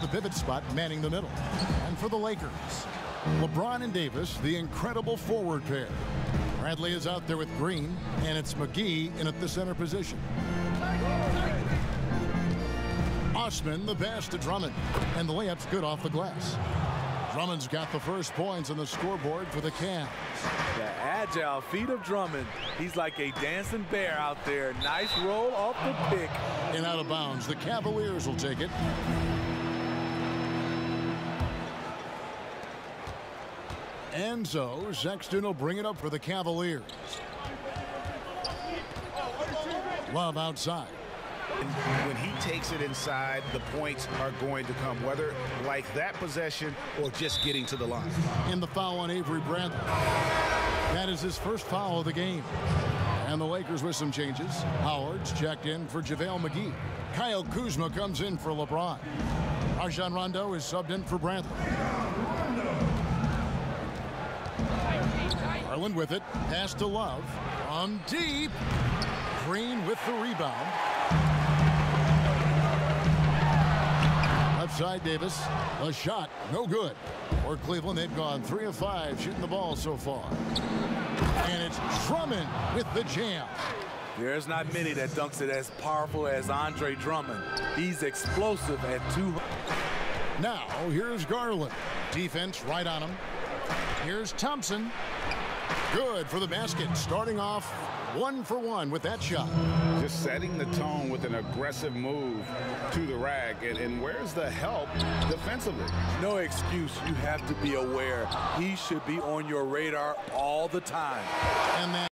the pivot spot, manning the middle. And for the Lakers, LeBron and Davis, the incredible forward pair. Bradley is out there with Green, and it's McGee in at the center position. Osman the pass to Drummond, and the layup's good off the glass. Drummond's got the first points on the scoreboard for the Cavs. The agile feet of Drummond. He's like a dancing bear out there. Nice roll off the pick. And out of bounds. The Cavaliers will take it. And so Sexton will bring it up for the Cavaliers. Love outside. When he takes it inside, the points are going to come, whether like that possession or just getting to the line. In the foul on Avery Bradley. That is his first foul of the game. And the Lakers with some changes. Howard's checked in for JaVale McGee. Kyle Kuzma comes in for LeBron. Rajon Rondo is subbed in for Bradley. Garland with it. Pass to Love. From deep. Green with the rebound. Left side Davis. A shot. No good. For Cleveland, they've gone three of five shooting the ball so far. And it's Drummond with the jam. There's not many that dunks it as powerful as Andre Drummond. He's explosive at two. Now, here's Garland. Defense right on him. Here's Thompson. Good for the basket. Starting off one for one with that shot. Just setting the tone with an aggressive move to the rack. And, and where's the help defensively? No excuse. You have to be aware. He should be on your radar all the time. And that